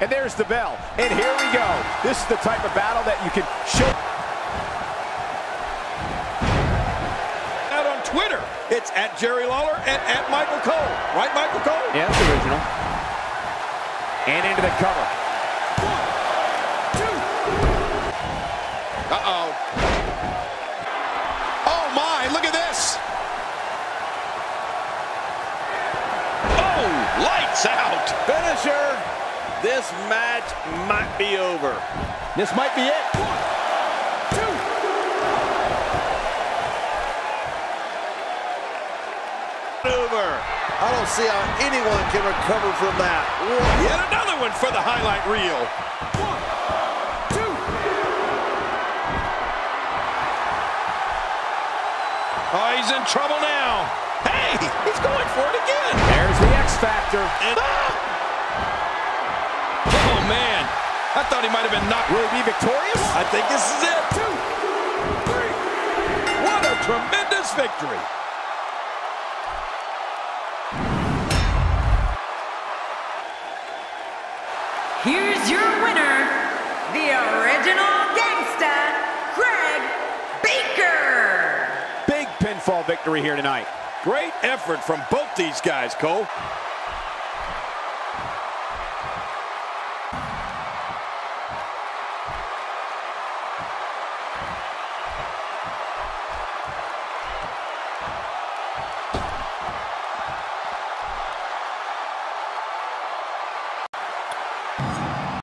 And there's the bell. And here we go. This is the type of battle that you can show. Out on Twitter, it's at Jerry Lawler and at Michael Cole. Right, Michael Cole? Yeah, it's original. And into the cover. Uh-oh. Oh, my, look at this. Oh, lights out. Finisher. This match might be over. This might be it. Over. I don't see how anyone can recover from that. Yet another one for the highlight reel. Oh, he's in trouble now. Hey, he's going for it again. There's the X Factor. And, oh, I thought he might have been knocked. Will he be victorious? I think this is it. Two, three. What a tremendous victory. Here's your winner, the original gangsta, Greg Baker. Big pinfall victory here tonight. Great effort from both these guys, Cole.